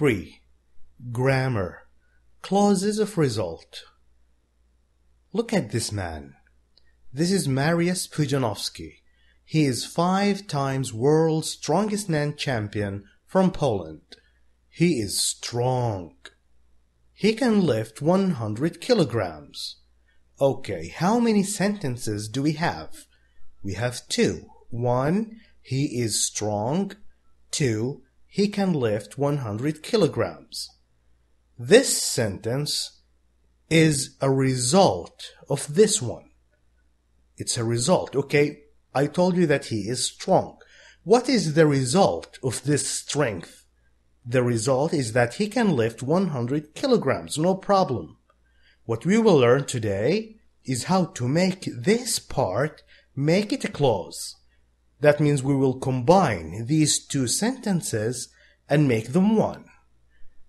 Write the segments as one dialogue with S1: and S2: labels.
S1: 3. Grammar. Clauses of result. Look at this man. This is Mariusz Pudzianowski. He is five times world's strongest man champion from Poland. He is strong. He can lift 100 kilograms. Okay, how many sentences do we have? We have two. One, he is strong. Two, he can lift 100 kilograms. This sentence is a result of this one. It's a result. Okay, I told you that he is strong. What is the result of this strength? The result is that he can lift 100 kilograms, no problem. What we will learn today is how to make this part make it a clause. That means we will combine these two sentences and make them one.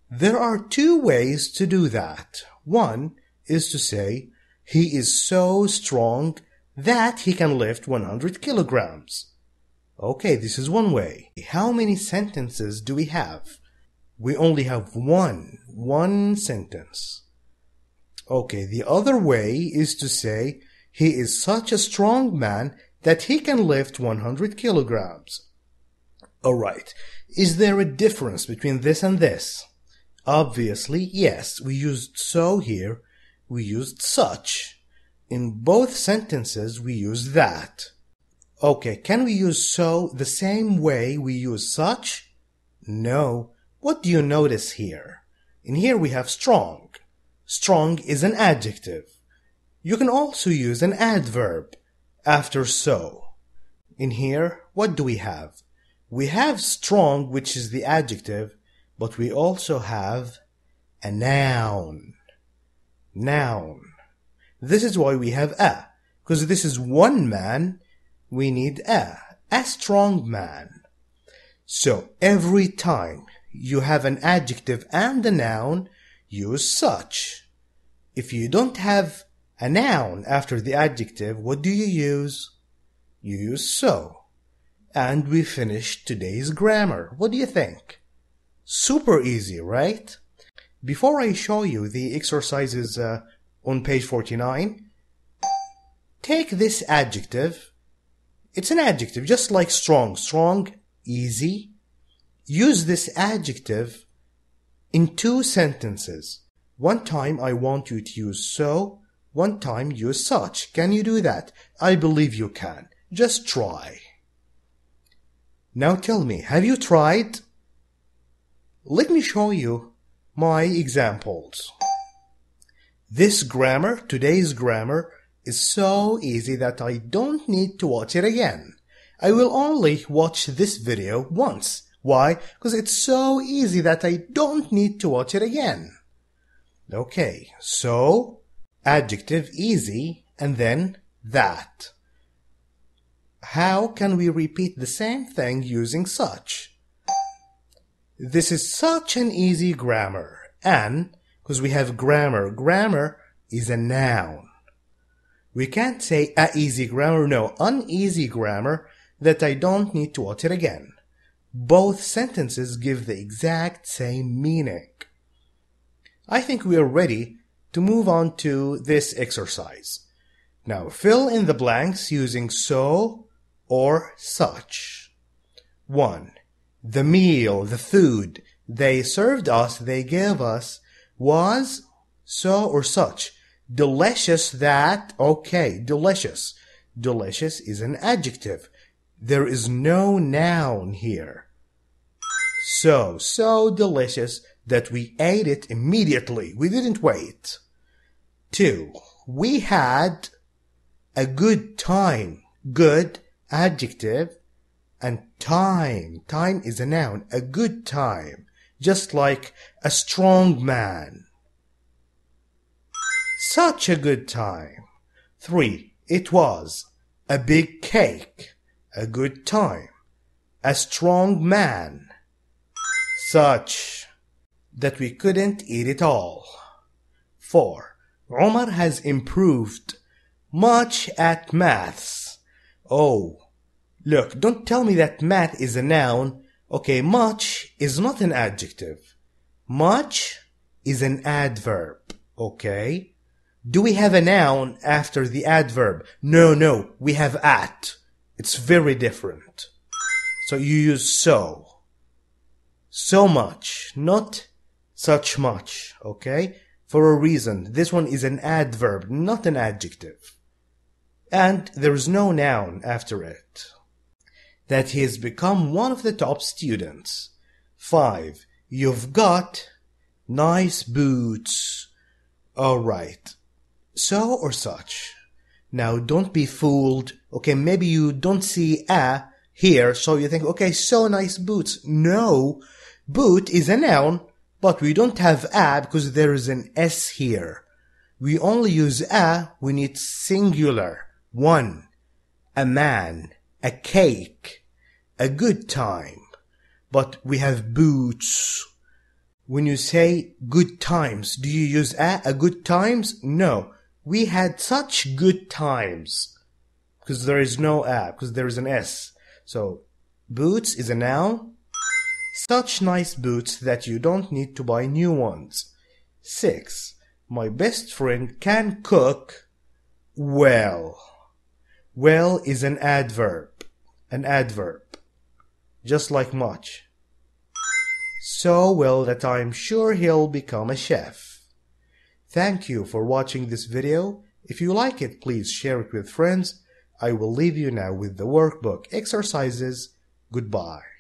S1: There are two ways to do that. One is to say, he is so strong that he can lift 100 kilograms. Okay, this is one way. How many sentences do we have? We only have one, one sentence. Okay, the other way is to say he is such a strong man that he can lift 100 kilograms. Alright, is there a difference between this and this? Obviously, yes, we used so here, we used such. In both sentences, we use that. Okay, can we use so the same way we use such? No. What do you notice here? In here we have strong. Strong is an adjective. You can also use an adverb after so. In here, what do we have? We have strong, which is the adjective, but we also have a noun. Noun. This is why we have a, because this is one man, we need a, a strong man. So every time you have an adjective and a noun, use such. If you don't have a noun after the adjective, what do you use? You use so. And we finished today's grammar. What do you think? Super easy, right? Before I show you the exercises uh, on page 49, take this adjective. It's an adjective, just like strong. Strong, easy, Use this adjective in two sentences. One time I want you to use so, one time use such. Can you do that? I believe you can. Just try. Now tell me, have you tried? Let me show you my examples. This grammar, today's grammar, is so easy that I don't need to watch it again. I will only watch this video once why? Because it's so easy that I don't need to watch it again. Okay, so adjective easy and then that. How can we repeat the same thing using such? This is such an easy grammar. And, because we have grammar, grammar is a noun. We can't say a easy grammar, no, uneasy grammar that I don't need to it again. Both sentences give the exact same meaning. I think we are ready to move on to this exercise. Now fill in the blanks using so or such. 1. The meal, the food they served us, they gave us, was so or such. Delicious that, okay, delicious. Delicious is an adjective. There is no noun here. So, so delicious that we ate it immediately. We didn't wait. Two, we had a good time. Good, adjective, and time. Time is a noun. A good time. Just like a strong man. Such a good time. Three, it was a big cake a good time, a strong man, such that we couldn't eat it all. 4. Omar has improved much at maths. Oh, look, don't tell me that math is a noun. Okay, much is not an adjective. Much is an adverb, okay? Do we have a noun after the adverb? No, no, we have at. It's very different. So you use so. So much, not such much, okay? For a reason. This one is an adverb, not an adjective. And there's no noun after it. That he has become one of the top students. 5. You've got nice boots. Alright. So or such. Now don't be fooled. Okay, maybe you don't see a here, so you think, okay, so nice boots. No, boot is a noun, but we don't have a because there is an s here. We only use a when it's singular. One, a man, a cake, a good time. But we have boots. When you say good times, do you use a, a good times? No. We had such good times. Because there is no a, because there is an s. So, boots is a noun. Such nice boots that you don't need to buy new ones. 6. My best friend can cook well. Well is an adverb. An adverb. Just like much. So well that I'm sure he'll become a chef. Thank you for watching this video. If you like it, please share it with friends. I will leave you now with the workbook exercises. Goodbye.